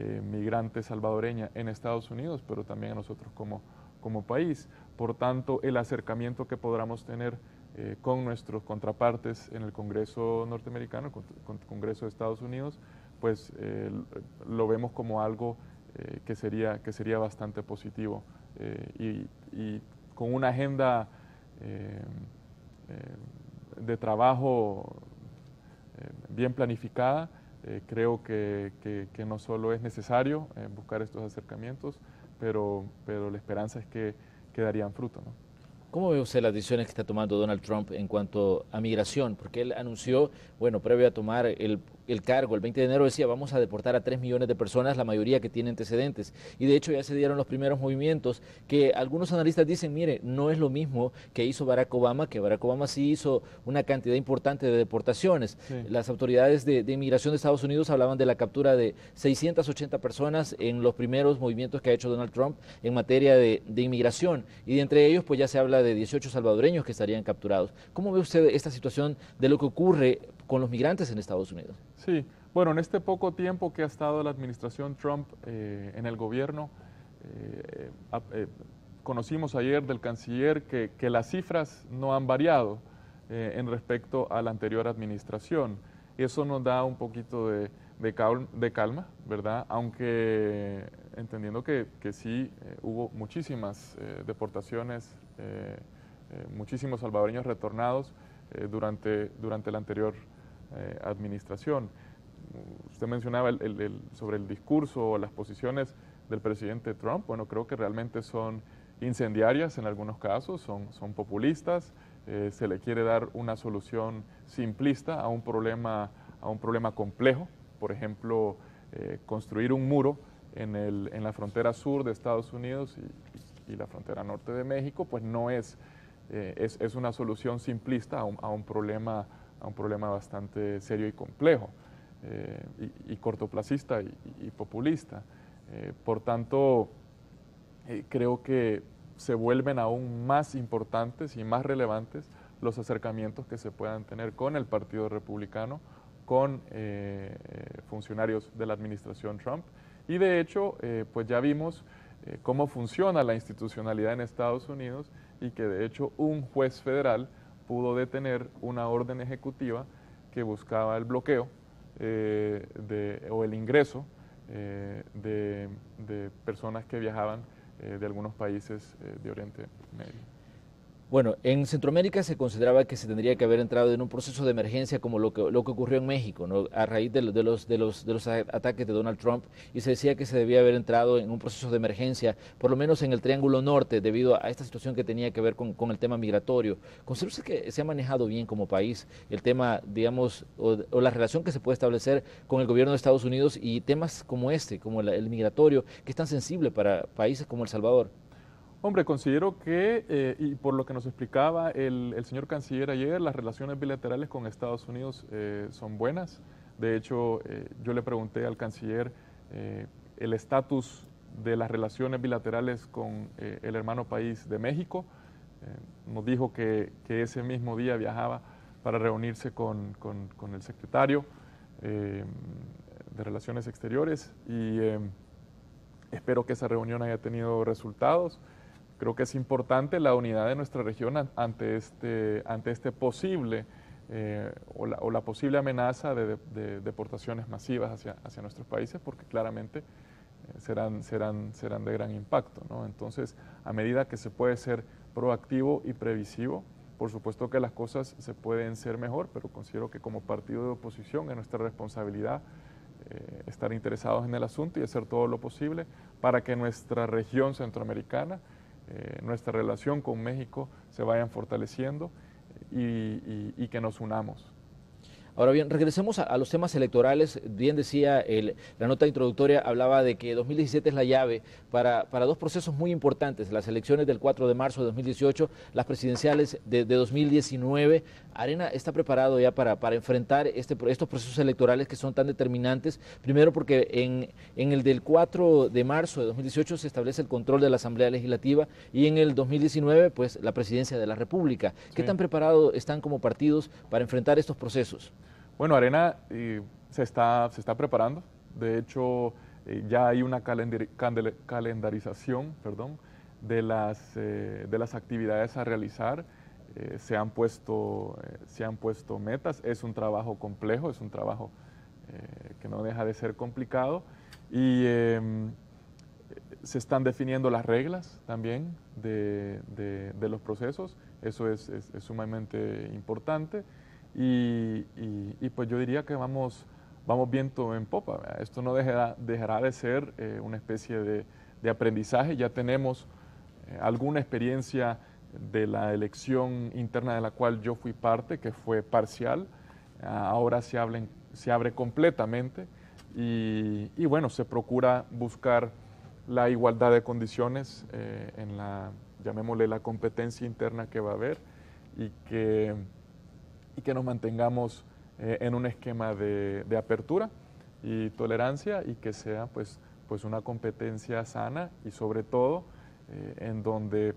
eh, migrante salvadoreña en Estados Unidos, pero también a nosotros como, como país. Por tanto, el acercamiento que podamos tener eh, con nuestros contrapartes en el Congreso norteamericano, el Congreso de Estados Unidos, pues eh, lo vemos como algo que, sería, que sería bastante positivo y, con una agenda de trabajo bien planificada eh, creo que, que, no solo es necesario eh, buscar estos acercamientos, pero, pero la esperanza es que, que darían fruto. ¿no? ¿Cómo ve usted las decisiones que está tomando Donald Trump en cuanto a migración? Porque él anunció, bueno, previo a tomar el el cargo. El 20 de enero decía, vamos a deportar a 3 millones de personas, la mayoría que tiene antecedentes. Y de hecho ya se dieron los primeros movimientos que algunos analistas dicen, mire, no es lo mismo que hizo Barack Obama, que Barack Obama sí hizo una cantidad importante de deportaciones. Las autoridades de, inmigración de Estados Unidos hablaban de la captura de 680 personas en los primeros movimientos que ha hecho Donald Trump en materia de, de inmigración. Y de entre ellos, pues ya se habla de 18 salvadoreños que estarían capturados. ¿Cómo ve usted esta situación de lo que ocurre con los migrantes en Estados Unidos? Sí, bueno, en este poco tiempo que ha estado la administración Trump eh, en el gobierno, eh, eh, conocimos ayer del canciller que, las cifras no han variado en respecto a la anterior administración. Eso nos da un poquito de, de, calma, ¿verdad? Aunque entendiendo que, sí hubo muchísimas deportaciones, muchísimos salvadoreños retornados durante, durante la anterior eh, administración. Usted mencionaba sobre el discurso o las posiciones del presidente Trump. Bueno, creo que realmente son incendiarias en algunos casos, son, son populistas, eh, se le quiere dar una solución simplista a un problema, a un problema complejo. Por ejemplo, eh, construir un muro en, el, en, la frontera sur de Estados Unidos y, y, la frontera norte de México, pues no es, es, es, una solución simplista a un, a un problema a un problema bastante serio y complejo, y, cortoplacista y, populista. por tanto, creo que se vuelven aún más importantes y más relevantes los acercamientos que se puedan tener con el Partido Republicano, con eh, funcionarios de la administración Trump. Y de hecho, eh, pues ya vimos eh, cómo funciona la institucionalidad en Estados Unidos y que de hecho un juez federal pudo detener una orden ejecutiva que buscaba el bloqueo o el ingreso de, de personas que viajaban de algunos países de Oriente Medio. Bueno, en Centroamérica se consideraba que se tendría que haber entrado en un proceso de emergencia como lo que, lo que ocurrió en México, ¿no? a raíz de, los, de, los, de los ataques de Donald Trump, y se decía que se debía haber entrado en un proceso de emergencia, por lo menos en el Triángulo Norte, debido a esta situación que tenía que ver con, el tema migratorio. ¿Considera usted que se ha manejado bien como país el tema, digamos, o, la relación que se puede establecer con el gobierno de Estados Unidos y temas como este, como el migratorio, que es tan sensible para países como El Salvador? Hombre, considero que, eh, y por lo que nos explicaba el, señor canciller ayer, las relaciones bilaterales con Estados Unidos eh, son buenas. De hecho, eh, yo le pregunté al canciller el estatus de las relaciones bilaterales con el hermano país de México. nos dijo que, ese mismo día viajaba para reunirse con, con el secretario de Relaciones Exteriores y espero que esa reunión haya tenido resultados. Creo que es importante la unidad de nuestra región ante este, ante este posible eh, o, la, posible amenaza de, deportaciones masivas hacia, hacia, nuestros países, porque claramente eh, serán, serán, serán de gran impacto. Entonces, a medida que se puede ser proactivo y previsivo, por supuesto que las cosas se pueden ser mejor, pero considero que como partido de oposición es nuestra responsabilidad eh, estar interesados en el asunto y hacer todo lo posible para que nuestra región centroamericana eh, nuestra relación con México se vayan fortaleciendo y que nos unamos. Ahora bien, regresemos a, los temas electorales. Bien decía la nota introductoria, hablaba de que 2017 es la llave para, dos procesos muy importantes, las elecciones del 4 de marzo de 2018, las presidenciales de, 2019. Arena está preparado ya para, enfrentar este, estos procesos electorales que son tan determinantes, primero porque en, el del 4 de marzo de 2018 se establece el control de la Asamblea Legislativa y en el 2019 pues la presidencia de la República. ¿Qué tan preparados están como partidos para enfrentar estos procesos? Bueno, Arena se, está, se está preparando. De hecho, eh, ya hay una calendarización perdón, de, las, eh, de las actividades a realizar. Eh, se, han puesto, se han puesto metas. Es un trabajo complejo, es un trabajo que no deja de ser complicado. Y em, se están definiendo las reglas también de, de, los procesos. Eso es, es, es sumamente importante. Y, pues yo diría que vamos, vamos viento en popa. Esto no dejará, dejará de ser eh, una especie de, aprendizaje. Ya tenemos eh, alguna experiencia de la elección interna de la cual yo fui parte, que fue parcial. ahora se, se abre completamente y, bueno, se procura buscar la igualdad de condiciones eh, en la, llamémosle, la competencia interna que va a haber y que y que nos mantengamos eh, en un esquema de, apertura y tolerancia y que sea pues, pues una competencia sana y sobre todo eh, en donde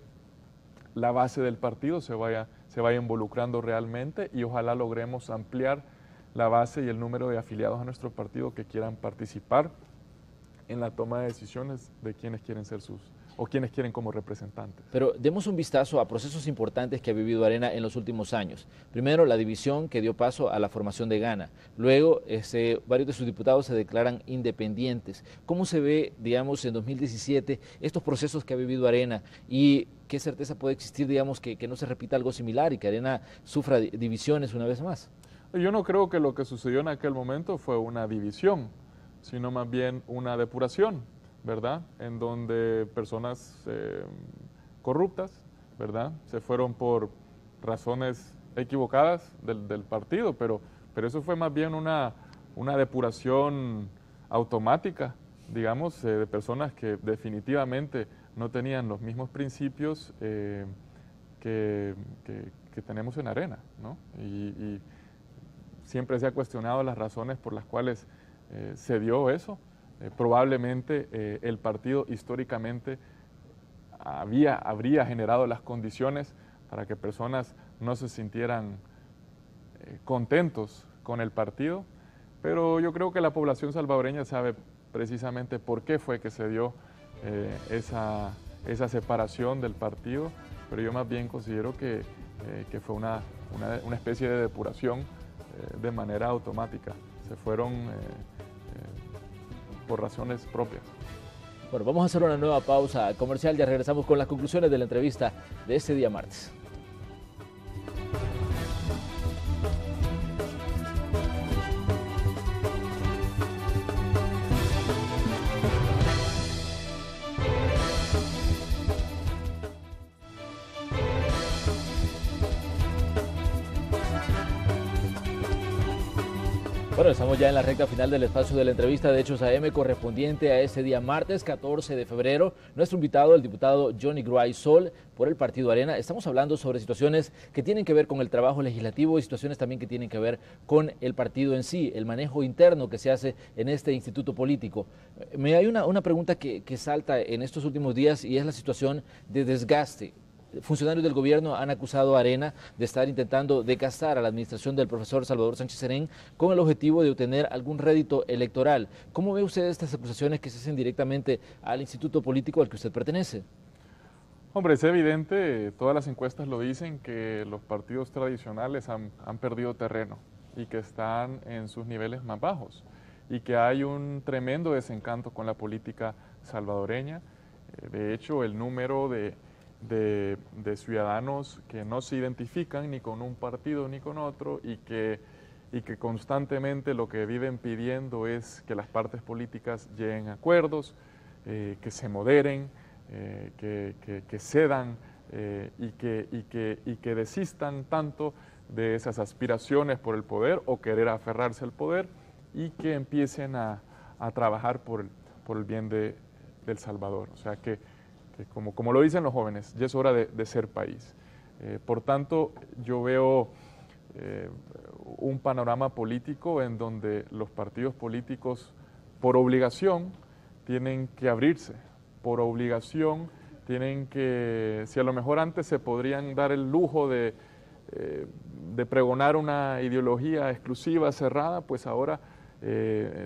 la base del partido se vaya, se vaya involucrando realmente y ojalá logremos ampliar la base y el número de afiliados a nuestro partido que quieran participar en la toma de decisiones de quienes quieren ser sus, o quienes quieren como representantes. Pero demos un vistazo a procesos importantes que ha vivido Arena en los últimos años. Primero, la división que dio paso a la formación de Gana. Luego, este, varios de sus diputados se declaran independientes. ¿Cómo se ve, digamos, en 2017 estos procesos que ha vivido Arena y qué certeza puede existir, digamos, que, que no se repita algo similar y que Arena sufra divisiones una vez más? Yo no creo que lo que sucedió en aquel momento fue una división, sino más bien una depuración ¿verdad? En donde personas eh, corruptas, ¿verdad? Se fueron por razones equivocadas del, partido, pero, pero eso fue más bien una, una depuración automática, digamos, eh, de personas que definitivamente no tenían los mismos principios eh, que, tenemos en Arena, ¿no? Y, siempre se ha cuestionado las razones por las cuales se dio eso. Probablemente el partido históricamente había, habría generado las condiciones para que personas no se sintieran contentos con el partido, pero yo creo que la población salvadoreña sabe precisamente por qué fue que se dio eh, esa, esa, separación del partido, pero yo más bien considero que, eh, que fue una, una, especie de depuración eh, de manera automática. Se fueron por razones propias. Bueno, vamos a hacer una nueva pausa comercial, ya regresamos con las conclusiones de la entrevista de este día martes. Ya en la recta final del espacio de la entrevista de Hechos AM correspondiente a este día martes 14 de febrero. Nuestro invitado, el diputado Johnny Gray Sol, por el Partido Arena. Estamos hablando sobre situaciones que tienen que ver con el trabajo legislativo y situaciones también que tienen que ver con el partido en sí, el manejo interno que se hace en este instituto político. Me hay una, una pregunta que, que salta en estos últimos días y es la situación de desgaste funcionarios del gobierno han acusado a Arena de estar intentando decastar a la administración del profesor Salvador Sánchez Serén con el objetivo de obtener algún rédito electoral. ¿Cómo ve usted estas acusaciones que se hacen directamente al instituto político al que usted pertenece? Hombre, es evidente, todas las encuestas lo dicen, que los partidos tradicionales han, perdido terreno y que están en sus niveles más bajos y que hay un tremendo desencanto con la política salvadoreña. Eh, de hecho, el número de de, ciudadanos que no se identifican ni con un partido ni con otro y que, y que constantemente lo que viven pidiendo es que las partes políticas lleguen a acuerdos, eh, que se moderen, eh, que, cedan eh, y, que, y, que, y que desistan tanto de esas aspiraciones por el poder o querer aferrarse al poder y que empiecen a, trabajar por el, por el bien de, del Salvador. O sea que como, como lo dicen los jóvenes, ya es hora de, ser país. Eh, por tanto, yo veo eh, un panorama político en donde los partidos políticos, por obligación, tienen que abrirse, por obligación tienen que, si a lo mejor antes se podrían dar el lujo eh, de pregonar una ideología exclusiva, cerrada, pues ahora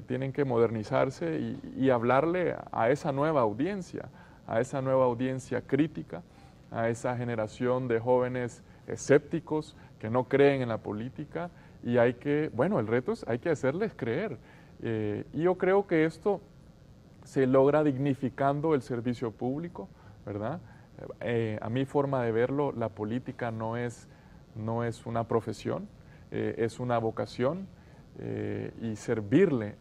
tienen que modernizarse y hablarle a esa nueva audiencia, a esa nueva audiencia crítica, a esa generación de jóvenes escépticos que no creen en la política y hay que, bueno, el reto es, hay que hacerles creer. Eh, y yo creo que esto se logra dignificando el servicio público, ¿verdad? Eh, a mi forma de verlo, la política no es, no es una profesión, eh, es una vocación y servirle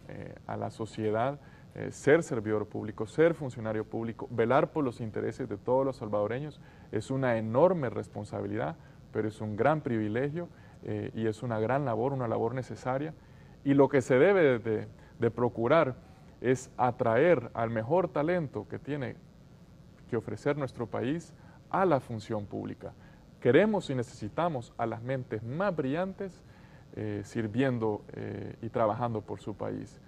a la sociedad eh, ser servidor público, ser funcionario público, velar por los intereses de todos los salvadoreños es una enorme responsabilidad, pero es un gran privilegio eh, y es una gran labor, una labor necesaria. Y lo que se debe de, procurar es atraer al mejor talento que tiene que ofrecer nuestro país a la función pública. Queremos y necesitamos a las mentes más brillantes eh, sirviendo y trabajando por su país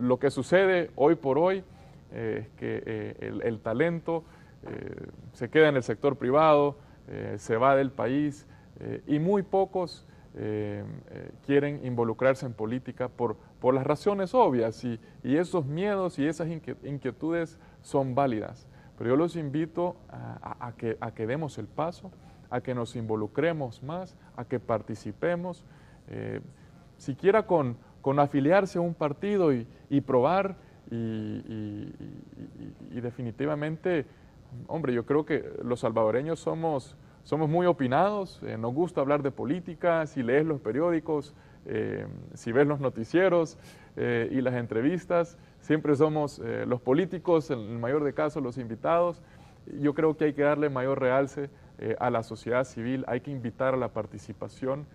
lo que sucede hoy por hoy eh, es que eh, el, talento eh, se queda en el sector privado, se va del país y muy pocos quieren involucrarse en política por, por las razones obvias y, esos miedos y esas inquietudes son válidas. Pero yo los invito a, que, a que demos el paso, a que nos involucremos más, a que participemos, siquiera con, con afiliarse a un partido y, probar y, definitivamente, hombre, yo creo que los salvadoreños somos, somos muy opinados, eh, nos gusta hablar de política, si lees los periódicos, eh, si ves los noticieros eh, y las entrevistas, siempre somos los políticos, en el mayor de casos los invitados. Yo creo que hay que darle mayor realce a la sociedad civil, hay que invitar a la participación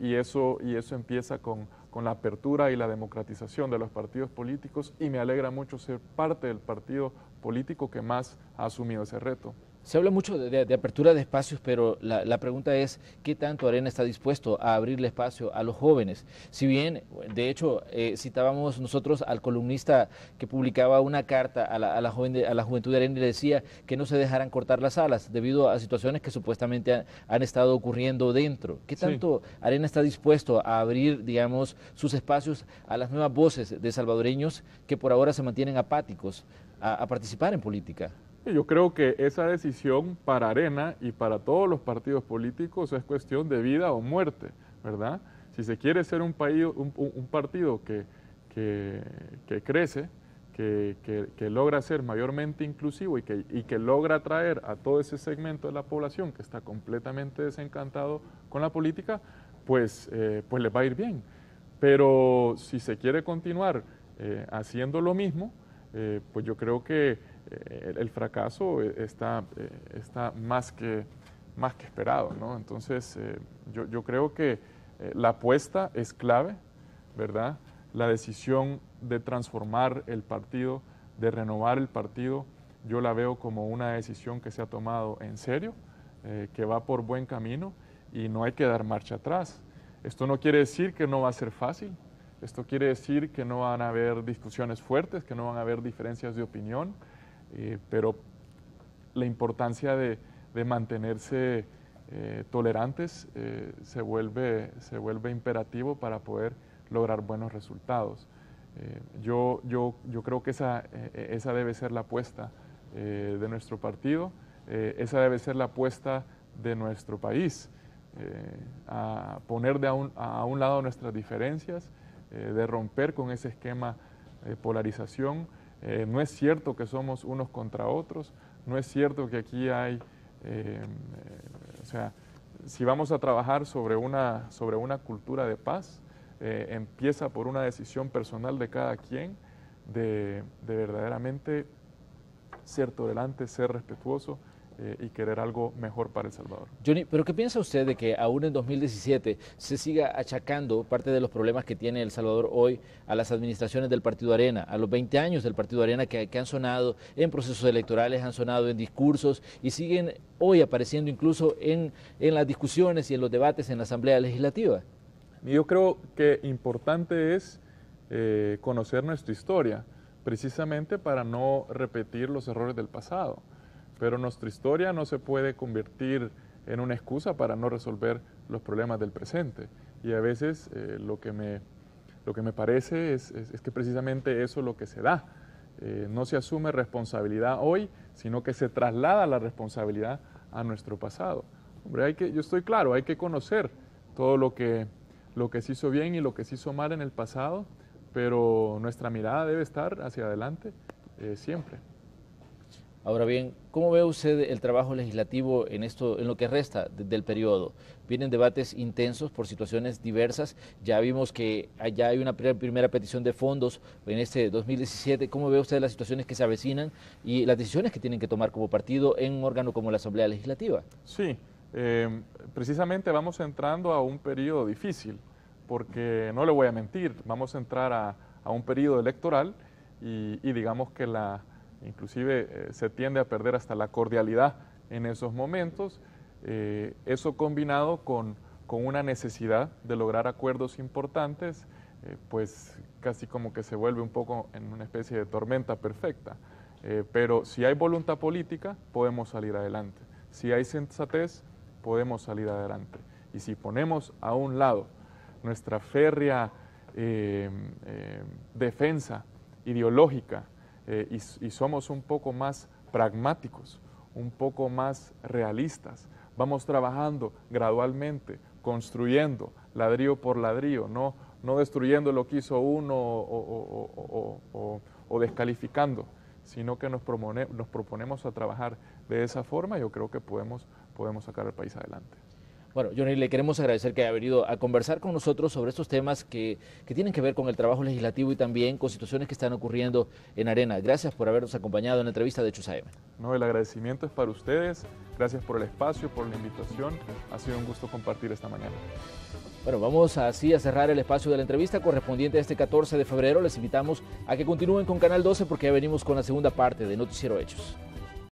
y, eso, y eso empieza con con la apertura y la democratización de los partidos políticos y me alegra mucho ser parte del partido político que más ha asumido ese reto. Se habla mucho de, apertura de espacios, pero la, pregunta es, ¿qué tanto Arena está dispuesto a abrirle espacio a los jóvenes? Si bien, de hecho, eh, citábamos nosotros al columnista que publicaba una carta a la, a la, joven a la juventud de Arena y le decía que no se dejaran cortar las alas debido a situaciones que supuestamente han, estado ocurriendo dentro. ¿Qué tanto Arena está dispuesto a abrir, digamos, sus espacios a las nuevas voces de salvadoreños que por ahora se mantienen apáticos a participar en política? Yo creo que esa decisión para Arena y para todos los partidos políticos es cuestión de vida o muerte, ¿verdad? Si se quiere ser un, país, un, partido que, que, crece, que, que, logra ser mayormente inclusivo y que, y que logra atraer a todo ese segmento de la población que está completamente desencantado con la política, pues, eh, pues les va a ir bien. Pero si se quiere continuar eh, haciendo lo mismo, eh, pues yo creo que eh, el, fracaso eh, está, está más, que, más que esperado. ¿no? Entonces, yo, yo, creo que la apuesta es clave, ¿verdad? La decisión de transformar el partido, de renovar el partido, yo la veo como una decisión que se ha tomado en serio, que va por buen camino y no hay que dar marcha atrás. Esto no quiere decir que no va a ser fácil, esto quiere decir que no van a haber discusiones fuertes, que no van a haber diferencias de opinión, eh, pero la importancia de, mantenerse eh, tolerantes eh, se, vuelve, imperativo para poder lograr buenos resultados. yo, yo, yo creo que esa, debe ser la apuesta de nuestro partido, esa debe ser la apuesta de nuestro país, a poner de a, un, a un lado nuestras diferencias, de romper con ese esquema de polarización. Eh, no es cierto que somos unos contra otros, no es cierto que aquí hay, eh, o sea, si vamos a trabajar sobre una, sobre una cultura de paz, empieza por una decisión personal de cada quien, de, de verdaderamente ser tolerante, ser respetuoso, eh, y querer algo mejor para El Salvador. Johnny, pero ¿qué piensa usted de que aún en 2017 se siga achacando parte de los problemas que tiene El Salvador hoy a las administraciones del Partido Arena, a los 20 años del Partido Arena que, han sonado en procesos electorales, han sonado en discursos y siguen hoy apareciendo incluso en, en las discusiones y en los debates en la Asamblea Legislativa? Yo creo que importante es eh, conocer nuestra historia, precisamente para no repetir los errores del pasado. Pero nuestra historia no se puede convertir en una excusa para no resolver los problemas del presente. Y a veces eh, lo, que me, lo que me parece es, que precisamente eso es lo que se da. Eh, no se asume responsabilidad hoy, sino que se traslada la responsabilidad a nuestro pasado. Hombre, hay que, yo estoy claro, hay que conocer todo lo que, lo que se hizo bien y lo que se hizo mal en el pasado, pero nuestra mirada debe estar hacia adelante eh, siempre. Ahora bien, ¿cómo ve usted el trabajo legislativo en esto, en lo que resta del periodo? Vienen debates intensos por situaciones diversas. Ya vimos que allá hay una primera petición de fondos en este 2017. ¿Cómo ve usted las situaciones que se avecinan y las decisiones que tienen que tomar como partido en un órgano como la Asamblea Legislativa? Sí, eh, precisamente vamos entrando a un periodo difícil, porque no le voy a mentir, vamos a entrar a, un periodo electoral y digamos que la inclusive eh, se tiende a perder hasta la cordialidad en esos momentos. Eh, eso combinado con, una necesidad de lograr acuerdos importantes, eh, pues casi como que se vuelve un poco en una especie de tormenta perfecta. pero si hay voluntad política, podemos salir adelante. Si hay sensatez, podemos salir adelante. Y si ponemos a un lado nuestra férrea defensa ideológica eh, y, somos un poco más pragmáticos, un poco más realistas. Vamos trabajando gradualmente, construyendo ladrillo por ladrillo, no, no destruyendo lo que hizo uno o, descalificando, sino que nos, nos proponemos a trabajar de esa forma, yo creo que podemos, podemos sacar el país adelante. Bueno, Johnny, le queremos agradecer que haya venido a conversar con nosotros sobre estos temas que, tienen que ver con el trabajo legislativo y también con situaciones que están ocurriendo en Arena. Gracias por habernos acompañado en la entrevista de Chusaem. No, el agradecimiento es para ustedes. Gracias por el espacio, por la invitación. Ha sido un gusto compartir esta mañana. Bueno, vamos así a cerrar el espacio de la entrevista correspondiente a este 14 de febrero. Les invitamos a que continúen con Canal 12 porque ya venimos con la segunda parte de Noticiero Hechos.